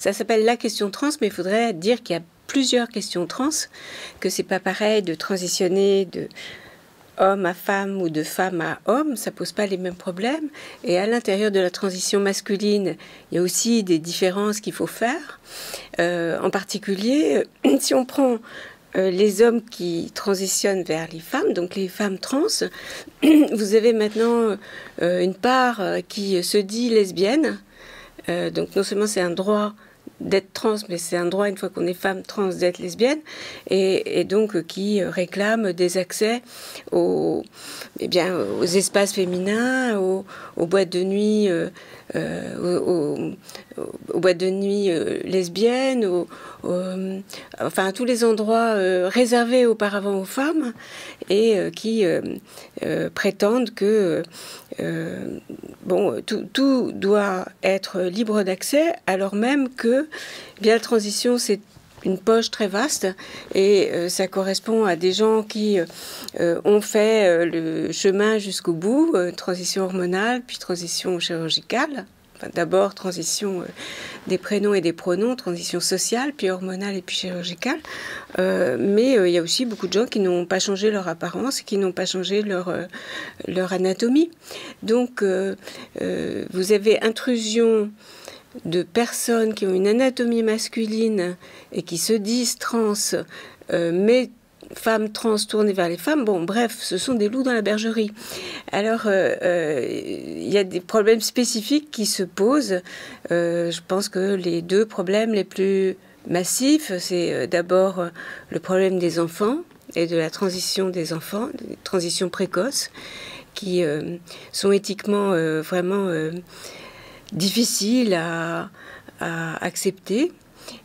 Ça s'appelle la question trans, mais il faudrait dire qu'il y a plusieurs questions trans, que c'est pas pareil de transitionner de homme à femme ou de femme à homme, ça pose pas les mêmes problèmes. Et à l'intérieur de la transition masculine, il y a aussi des différences qu'il faut faire. Euh, en particulier, si on prend euh, les hommes qui transitionnent vers les femmes, donc les femmes trans, vous avez maintenant euh, une part qui se dit lesbienne. donc non seulement c'est un droit d'être trans, mais c'est un droit une fois qu'on est femme trans d'être lesbienne, et, donc euh, qui réclame des accès aux, eh bien, aux espaces féminins, aux, boîtes de nuit, euh, euh, aux, boîtes de nuit lesbiennes, enfin tous les endroits réservés auparavant aux femmes, et qui prétendent que bon, tout, doit être libre d'accès, alors même que eh bien, la transition, c'est une poche très vaste et euh, ça correspond à des gens qui euh, ont fait euh, le chemin jusqu'au bout, transition hormonale, puis transition chirurgicale. D'abord, transition des prénoms et des pronoms, transition sociale, puis hormonale et puis chirurgicale. mais il y a aussi beaucoup de gens qui n'ont pas changé leur apparence, qui n'ont pas changé leur, leur anatomie. Donc, vous avez intrusion de personnes qui ont une anatomie masculine et qui se disent trans, euh, mais femmes trans tournées vers les femmes, bon, bref, ce sont des loups dans la bergerie. Alors, euh, euh, il y a des problèmes spécifiques qui se posent. je pense que les deux problèmes les plus massifs, c'est d'abord le problème des enfants et de la transition des enfants, des transitions précoces, qui sont éthiquement vraiment difficile à, accepter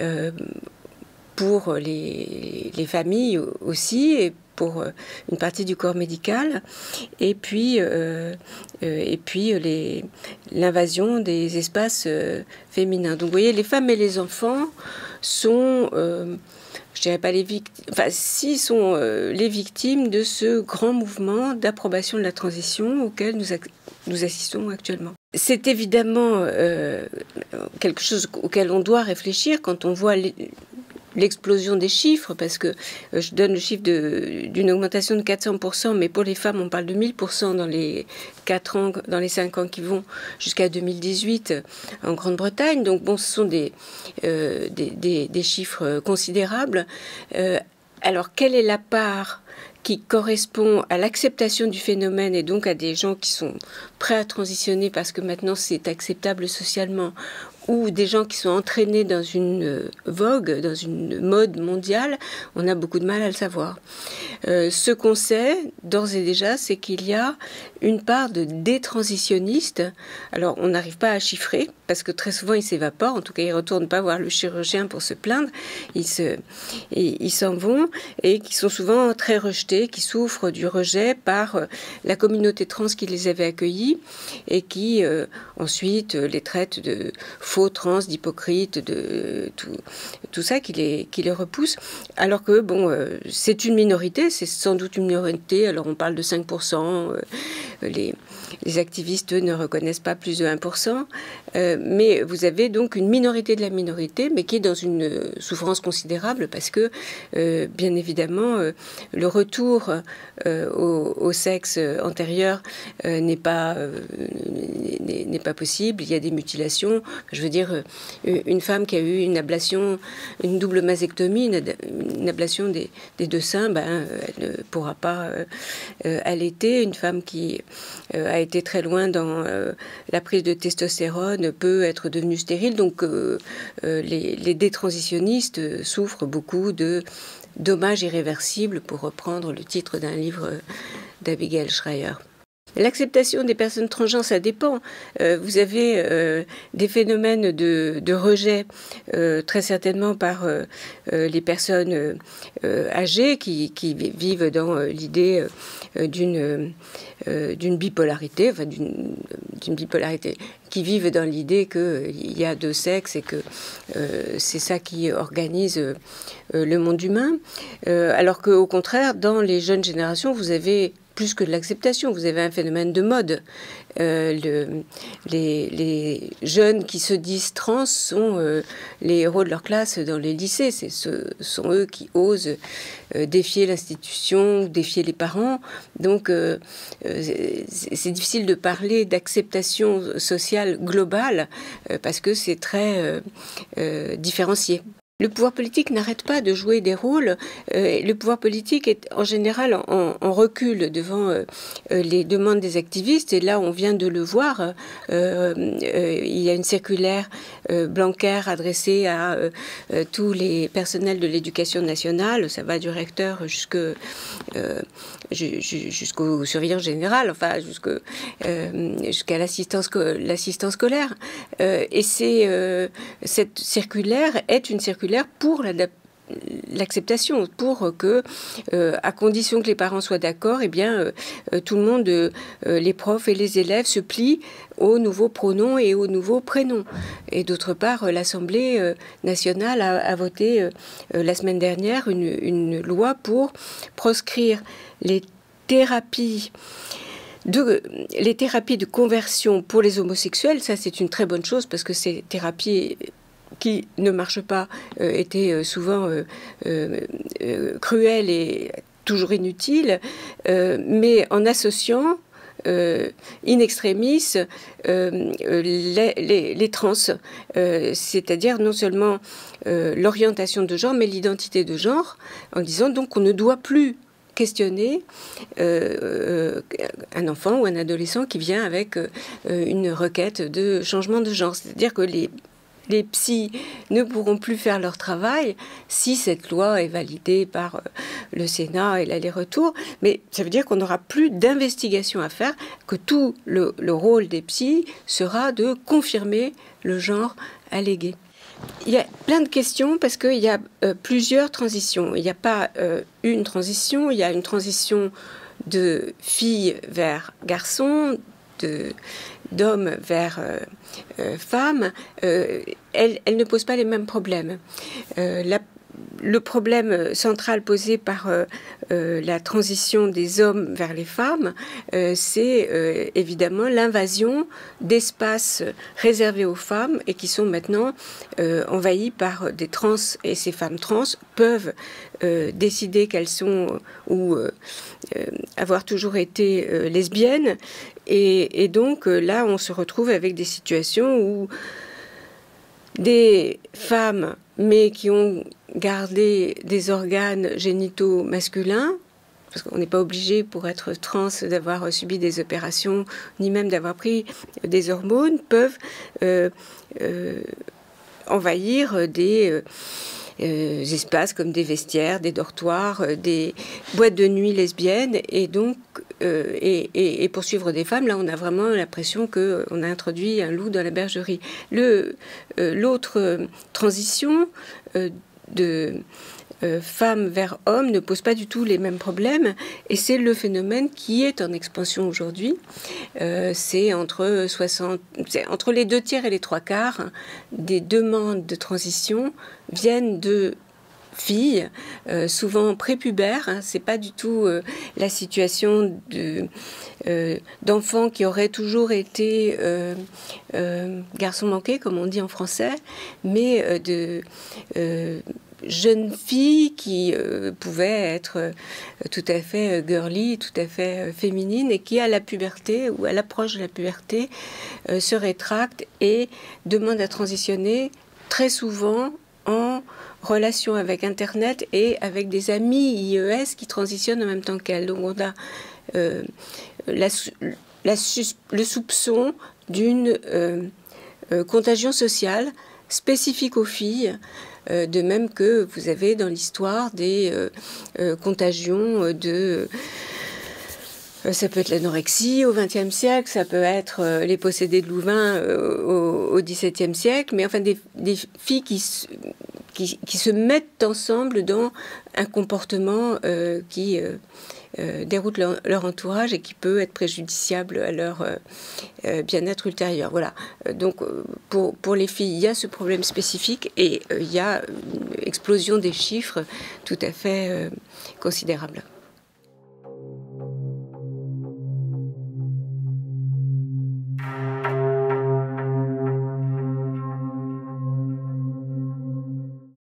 euh, pour les, familles aussi et pour euh, une partie du corps médical et puis euh, et puis l'invasion des espaces féminins. Donc vous voyez les femmes et les enfants sont je dirais pas les victimes, enfin, si sont les victimes de ce grand mouvement d'approbation de la transition auquel nous, nous assistons actuellement. C'est évidemment euh, quelque chose auquel on doit réfléchir quand on voit l'explosion des chiffres, parce que euh, je donne le chiffre d'une augmentation de 400%, mais pour les femmes, on parle de 1000% dans les 4 ans, dans les 5 ans qui vont jusqu'à 2018 en Grande-Bretagne. Donc, bon, ce sont des, euh, des, chiffres considérables. alors, quelle est la part qui correspond à l'acceptation du phénomène et donc à des gens qui sont prêts à transitionner parce que maintenant c'est acceptable socialement ou des gens qui sont entraînés dans une euh, vogue, dans une mode mondiale, on a beaucoup de mal à le savoir. Euh, ce qu'on sait d'ores et déjà, c'est qu'il y a une part de détransitionnistes. Alors, on n'arrive pas à chiffrer parce que très souvent ils s'évaporent. En tout cas, ils retournent pas voir le chirurgien pour se plaindre. Ils se, s'en vont et qui sont souvent très rejetés, qui souffrent du rejet par euh, la communauté trans qui les avait accueillis et qui ensuite les traite de faux trans, d'hypocrites, de tout, ça qui les, repousse. Alors que, bon, euh, c'est une minorité, c'est sans doute une minorité, alors on parle de 5%, euh, les, activistes ne reconnaissent pas plus de 1%, euh, mais vous avez donc une minorité de la minorité, mais qui est dans une souffrance considérable parce que, bien évidemment, le retour au, sexe antérieur n'est pas, pas possible, il y a des mutilations, je veux dire, euh, une femme qui a eu une ablation, une double mastectomie, une, ablation des, deux seins, ben, elle ne pourra pas euh, allaiter. Une femme qui euh, a été très loin dans la prise de testostérone peut être devenue stérile. Donc, les, les détransitionnistes souffrent beaucoup de dommages irréversibles, pour reprendre le titre d'un livre d'Abigail Schreier. L'acceptation des personnes transgenres, ça dépend. Euh, vous avez euh, des phénomènes de, rejet, euh, très certainement par les personnes âgées qui, vivent dans l'idée d'une d'une bipolarité, enfin d'une bipolarité, qui vivent dans l'idée qu'il y a deux sexes et que c'est ça qui organise le monde humain. alors qu'au contraire, dans les jeunes générations, vous avez plus que de l'acceptation. Vous avez un phénomène de mode. le, les, jeunes qui se disent trans sont les héros de leur classe dans les lycées. Ce sont eux qui osent défier l'institution, défier les parents. Donc, c'est difficile de parler d'acceptation sociale globale parce que c'est très différencié. Le pouvoir politique n'arrête pas de jouer des rôles. Euh, le pouvoir politique est en général en, recul devant euh, euh, les demandes des activistes. Et là, on vient de le voir. il y a une circulaire Blanquer adressée à tous les personnels de l'éducation nationale. Ça va du recteur jusqu'au surveillant général, enfin jusqu'à l'assistance scolaire. et cette circulaire est une circulaire pour l'acceptation pour que, euh, à condition que les parents soient d'accord, eh bien, euh, euh, tout le monde, les profs et les élèves, se plient aux nouveaux pronoms et aux nouveaux prénoms. Et d'autre part, l'Assemblée nationale a, voté la semaine dernière une, une, loi pour proscrire les thérapies. De, les thérapies de conversion pour les homosexuels, ça c'est une très bonne chose parce que ces thérapies ne marche pas euh, était euh, souvent euh, cruel et toujours inutile, mais en associant in extremis les, trans, c'est-à-dire non seulement l'orientation de genre, mais l'identité de genre, en disant donc qu'on ne doit plus questionner un enfant ou un adolescent qui vient avec une requête de changement de genre. C'est-à-dire que les les psys ne pourront plus faire leur travail si cette loi est validée par euh, le Sénat et l'aller-retour. Mais ça veut dire qu'on n'aura plus d'investigation à faire, que tout le, rôle des psys sera de confirmer le genre allégué. Il y a plein de questions parce qu'il y a euh, plusieurs transitions. Il n'y a pas euh, une transition, il y a une transition de fille vers garçon, d'homme vers euh, euh, femme, euh, elle, ne pose pas les mêmes problèmes. le problème central posé par la transition des hommes vers les femmes, c'est évidemment l'invasion d'espaces réservés aux femmes et qui sont maintenant envahis par des trans. Et ces femmes trans peuvent décider qu'elles sont ou avoir toujours été lesbiennes et, donc euh, là, on se retrouve avec des situations où des femmes, mais qui ont gardé des organes génitaux masculins, parce qu'on n'est pas obligé pour être trans d'avoir subi des opérations, ni même d'avoir pris des hormones, peuvent euh, euh, envahir des espaces comme des vestiaires, des dortoirs, des boîtes de nuit lesbiennes, et donc euh, et, poursuivre des femmes, là, on a vraiment l'impression qu'on a introduit un loup dans la bergerie. Euh, l'autre transition euh, de femme vers homme ne pose pas du tout les mêmes problèmes et c'est le phénomène qui est en expansion aujourd'hui. c'est entre, entre les deux tiers et les trois quarts des demandes de transition viennent de filles, euh, souvent prépubères. Hein, c'est pas du tout euh, la situation de, euh, d'enfants qui auraient toujours été garçons manqués, comme on dit en français, mais de jeunes filles qui pouvaient être tout à fait girly, tout à fait féminines, et qui, à la puberté ou à l'approche de la puberté, se rétractent et demandent à transitionner très souvent en relation avec Internet et avec des amis IES qui transitionnent en même temps qu'elle. Donc on a euh, le soupçon d'une euh, euh, contagion sociale spécifique aux filles. de même que vous avez dans l'histoire des contagions de ça peut être l'anorexie au XXe siècle, ça peut être euh, les possédés de Louvain euh, au XVIIe siècle, mais enfin des, filles qui, qui, se mettent ensemble dans un comportement qui déroute leur, entourage et qui peut être préjudiciable à leur bien-être ultérieur. Voilà. Donc pour, pour les filles, il y a ce problème spécifique et il y a une explosion des chiffres tout à fait considérable.